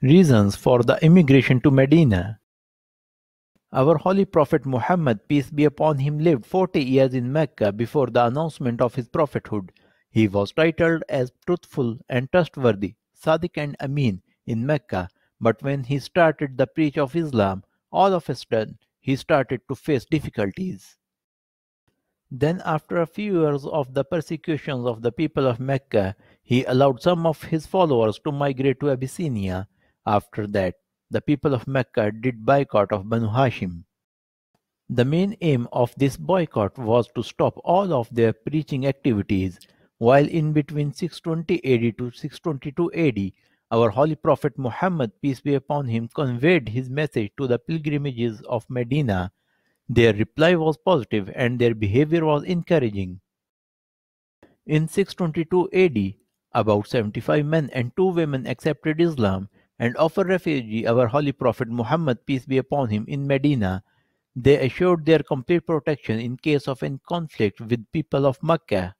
Reasons for the immigration to Medina Our Holy Prophet Muhammad, peace be upon him, lived 40 years in Mecca before the announcement of his prophethood. He was titled as truthful and trustworthy, Sadiq and Amin, in Mecca, but when he started the preach of Islam, all of a sudden he started to face difficulties. Then after a few years of the persecutions of the people of Mecca, he allowed some of his followers to migrate to Abyssinia after that, the people of Mecca did boycott of Banu Hashim. The main aim of this boycott was to stop all of their preaching activities, while in between 620 AD to 622 AD, our Holy Prophet Muhammad, peace be upon him, conveyed his message to the pilgrimages of Medina. Their reply was positive and their behavior was encouraging. In 622 AD, about 75 men and 2 women accepted Islam and offer refuge our Holy Prophet Muhammad, peace be upon him, in Medina, they assured their complete protection in case of any conflict with people of Mecca.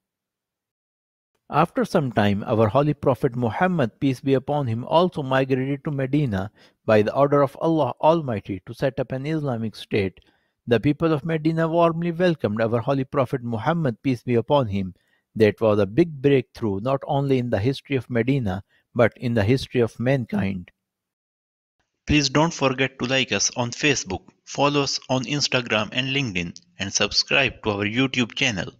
After some time, our Holy Prophet Muhammad, peace be upon him, also migrated to Medina by the order of Allah Almighty to set up an Islamic state. The people of Medina warmly welcomed our Holy Prophet Muhammad, peace be upon him. That was a big breakthrough not only in the history of Medina but in the history of mankind. Please don't forget to like us on Facebook, follow us on Instagram and LinkedIn, and subscribe to our YouTube channel.